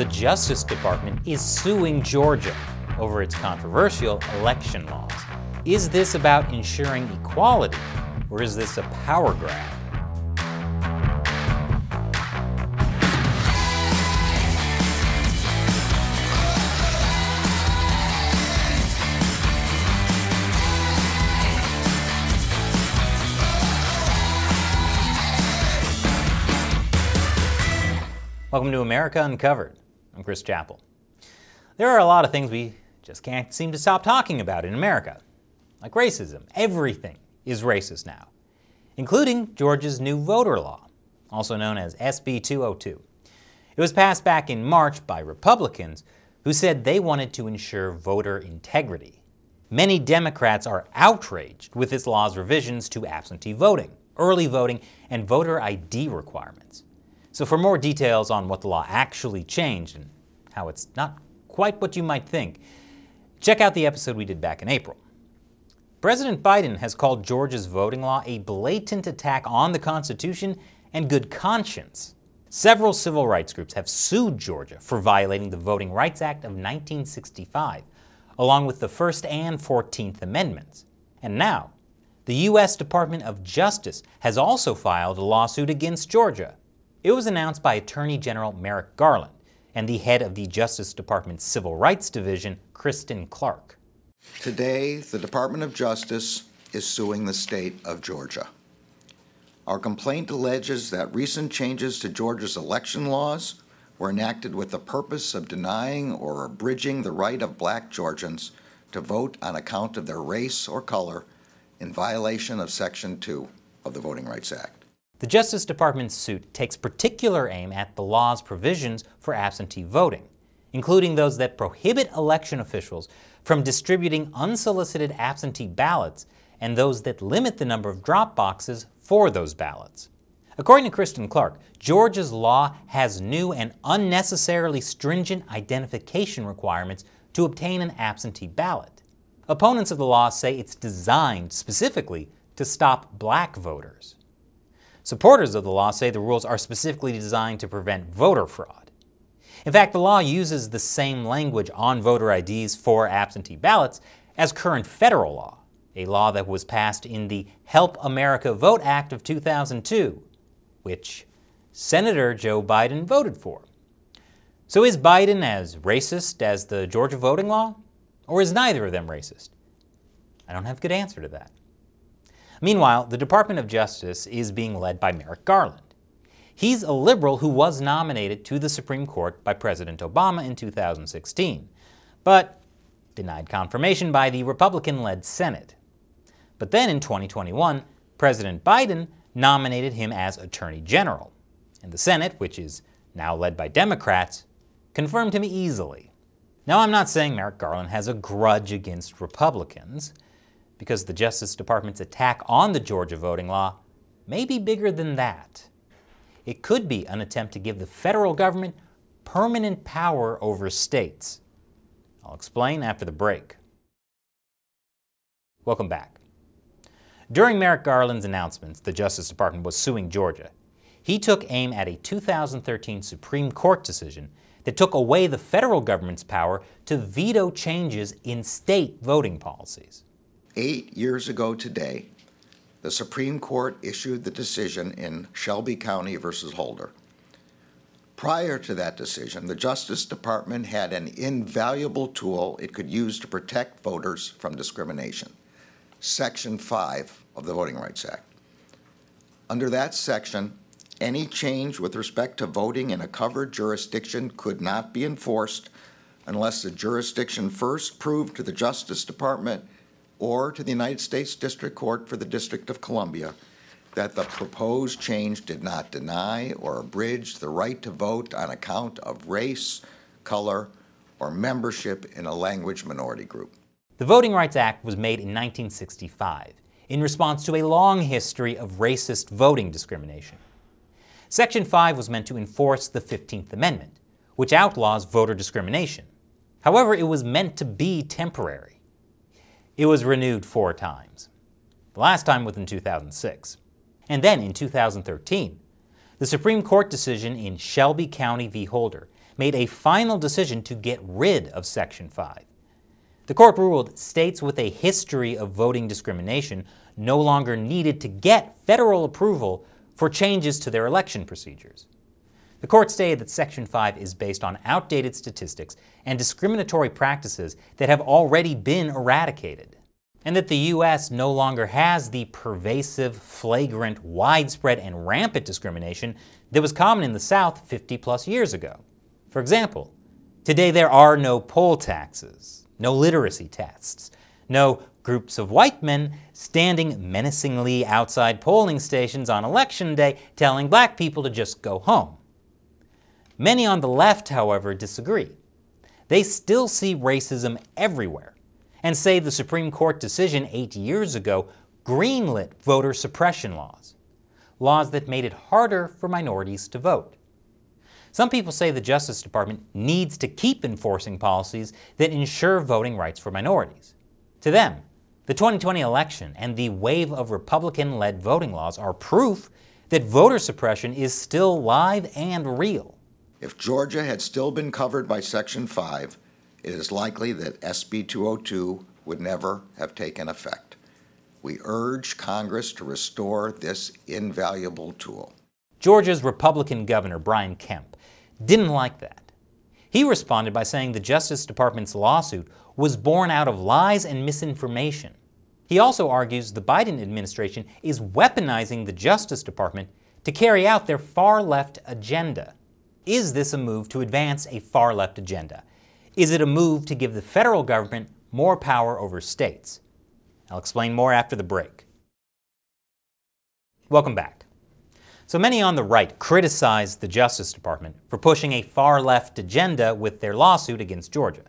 the Justice Department is suing Georgia over its controversial election laws. Is this about ensuring equality, or is this a power grab? Welcome to America Uncovered. I'm Chris Chappell. There are a lot of things we just can't seem to stop talking about in America, like racism. Everything is racist now, including Georgia's new voter law, also known as SB 202. It was passed back in March by Republicans who said they wanted to ensure voter integrity. Many Democrats are outraged with this law's revisions to absentee voting, early voting, and voter ID requirements. So for more details on what the law actually changed and how it's not quite what you might think, check out the episode we did back in April. President Biden has called Georgia's voting law a blatant attack on the Constitution and good conscience. Several civil rights groups have sued Georgia for violating the Voting Rights Act of 1965, along with the First and 14th Amendments. And now, the U.S. Department of Justice has also filed a lawsuit against Georgia. It was announced by Attorney General Merrick Garland and the head of the Justice Department's Civil Rights Division, Kristen Clarke. Today, the Department of Justice is suing the state of Georgia. Our complaint alleges that recent changes to Georgia's election laws were enacted with the purpose of denying or abridging the right of black Georgians to vote on account of their race or color in violation of Section 2 of the Voting Rights Act. The Justice Department's suit takes particular aim at the law's provisions for absentee voting, including those that prohibit election officials from distributing unsolicited absentee ballots and those that limit the number of drop boxes for those ballots. According to Kristen Clarke, Georgia's law has new and unnecessarily stringent identification requirements to obtain an absentee ballot. Opponents of the law say it's designed specifically to stop black voters. Supporters of the law say the rules are specifically designed to prevent voter fraud. In fact, the law uses the same language on voter IDs for absentee ballots as current federal law, a law that was passed in the Help America Vote Act of 2002, which Senator Joe Biden voted for. So is Biden as racist as the Georgia voting law? Or is neither of them racist? I don't have a good answer to that. Meanwhile, the Department of Justice is being led by Merrick Garland. He's a liberal who was nominated to the Supreme Court by President Obama in 2016, but denied confirmation by the Republican-led Senate. But then in 2021, President Biden nominated him as Attorney General, and the Senate, which is now led by Democrats, confirmed him easily. Now, I'm not saying Merrick Garland has a grudge against Republicans because the Justice Department's attack on the Georgia voting law may be bigger than that. It could be an attempt to give the federal government permanent power over states. I'll explain after the break. Welcome back. During Merrick Garland's announcements the Justice Department was suing Georgia, he took aim at a 2013 Supreme Court decision that took away the federal government's power to veto changes in state voting policies. Eight years ago today, the Supreme Court issued the decision in Shelby County versus Holder. Prior to that decision, the Justice Department had an invaluable tool it could use to protect voters from discrimination Section 5 of the Voting Rights Act. Under that section, any change with respect to voting in a covered jurisdiction could not be enforced unless the jurisdiction first proved to the Justice Department or to the United States District Court for the District of Columbia that the proposed change did not deny or abridge the right to vote on account of race, color, or membership in a language minority group. The Voting Rights Act was made in 1965 in response to a long history of racist voting discrimination. Section 5 was meant to enforce the 15th Amendment, which outlaws voter discrimination. However, it was meant to be temporary. It was renewed four times. The last time was in 2006. And then in 2013, the Supreme Court decision in Shelby County v. Holder made a final decision to get rid of Section 5. The court ruled states with a history of voting discrimination no longer needed to get federal approval for changes to their election procedures. The court stated that Section 5 is based on outdated statistics and discriminatory practices that have already been eradicated, and that the U.S. no longer has the pervasive, flagrant, widespread, and rampant discrimination that was common in the South 50 plus years ago. For example, today there are no poll taxes, no literacy tests, no groups of white men standing menacingly outside polling stations on election day telling black people to just go home. Many on the left, however, disagree. They still see racism everywhere and say the Supreme Court decision eight years ago greenlit voter suppression laws, laws that made it harder for minorities to vote. Some people say the Justice Department needs to keep enforcing policies that ensure voting rights for minorities. To them, the 2020 election and the wave of Republican led voting laws are proof that voter suppression is still live and real. If Georgia had still been covered by Section 5, it is likely that SB 202 would never have taken effect. We urge Congress to restore this invaluable tool. Georgia's Republican Governor Brian Kemp didn't like that. He responded by saying the Justice Department's lawsuit was born out of lies and misinformation. He also argues the Biden administration is weaponizing the Justice Department to carry out their far left agenda. Is this a move to advance a far left agenda? Is it a move to give the federal government more power over states? I'll explain more after the break. Welcome back. So many on the right criticize the Justice Department for pushing a far left agenda with their lawsuit against Georgia.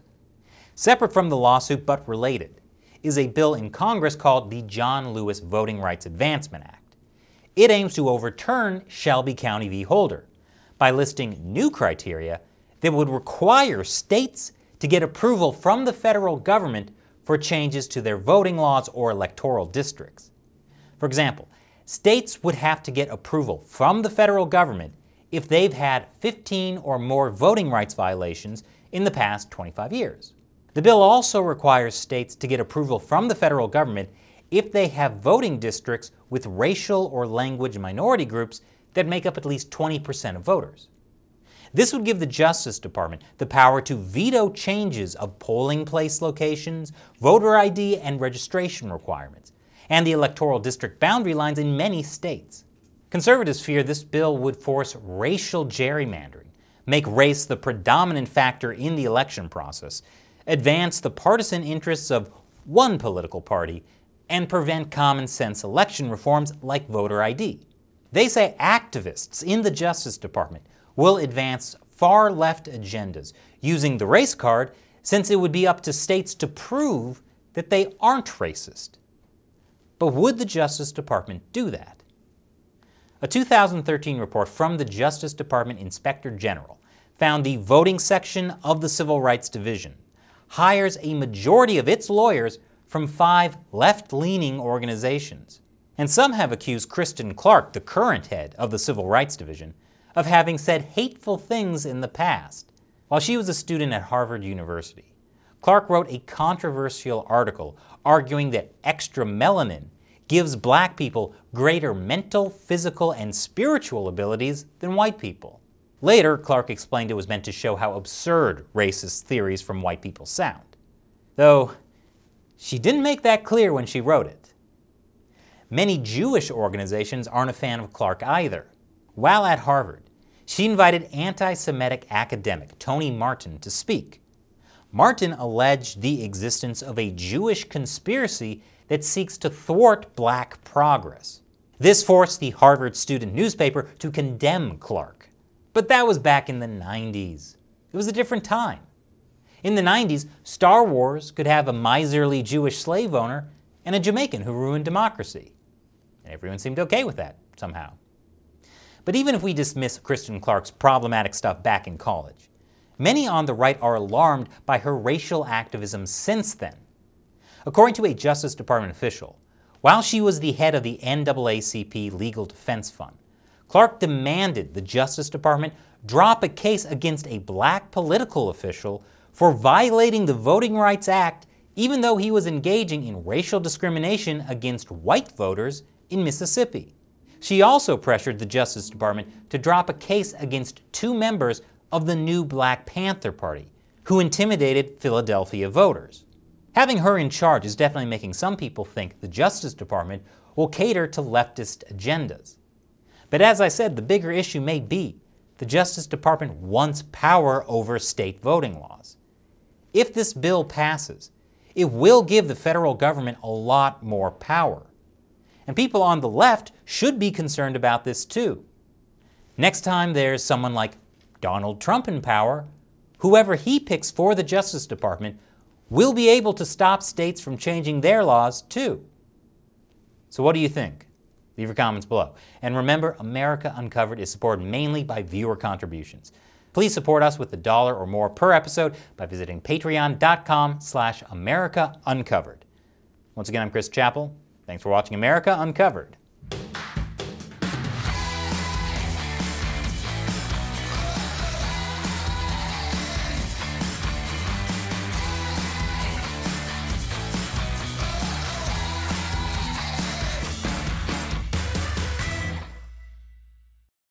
Separate from the lawsuit but related is a bill in Congress called the John Lewis Voting Rights Advancement Act. It aims to overturn Shelby County v. Holder, by listing new criteria that would require states to get approval from the federal government for changes to their voting laws or electoral districts. For example, states would have to get approval from the federal government if they've had 15 or more voting rights violations in the past 25 years. The bill also requires states to get approval from the federal government if they have voting districts with racial or language minority groups that make up at least 20% of voters. This would give the Justice Department the power to veto changes of polling place locations, voter ID and registration requirements, and the electoral district boundary lines in many states. Conservatives fear this bill would force racial gerrymandering, make race the predominant factor in the election process, advance the partisan interests of one political party, and prevent common sense election reforms like voter ID. They say activists in the Justice Department will advance far left agendas using the race card since it would be up to states to prove that they aren't racist. But would the Justice Department do that? A 2013 report from the Justice Department Inspector General found the voting section of the Civil Rights Division hires a majority of its lawyers from five left leaning organizations. And some have accused Kristen Clarke, the current head of the Civil Rights Division, of having said hateful things in the past. While she was a student at Harvard University, Clarke wrote a controversial article arguing that extra melanin gives black people greater mental, physical, and spiritual abilities than white people. Later, Clarke explained it was meant to show how absurd racist theories from white people sound. Though, she didn't make that clear when she wrote it. Many Jewish organizations aren't a fan of Clarke either. While at Harvard, she invited anti Semitic academic Tony Martin to speak. Martin alleged the existence of a Jewish conspiracy that seeks to thwart black progress. This forced the Harvard student newspaper to condemn Clarke. But that was back in the 90s. It was a different time. In the 90s, Star Wars could have a miserly Jewish slave owner and a Jamaican who ruined democracy. Everyone seemed okay with that, somehow. But even if we dismiss Kristen Clarke's problematic stuff back in college, many on the right are alarmed by her racial activism since then. According to a Justice Department official, while she was the head of the NAACP Legal Defense Fund, Clarke demanded the Justice Department drop a case against a black political official for violating the Voting Rights Act even though he was engaging in racial discrimination against white voters in Mississippi. She also pressured the Justice Department to drop a case against two members of the new Black Panther Party who intimidated Philadelphia voters. Having her in charge is definitely making some people think the Justice Department will cater to leftist agendas. But as I said, the bigger issue may be the Justice Department wants power over state voting laws. If this bill passes, it will give the federal government a lot more power. And people on the left should be concerned about this too. Next time there's someone like Donald Trump in power, whoever he picks for the Justice Department will be able to stop states from changing their laws too. So what do you think? Leave your comments below. And remember, America Uncovered is supported mainly by viewer contributions. Please support us with a dollar or more per episode by visiting patreon.com slash America Uncovered. Once again, I'm Chris Chappell. Thanks for watching America Uncovered.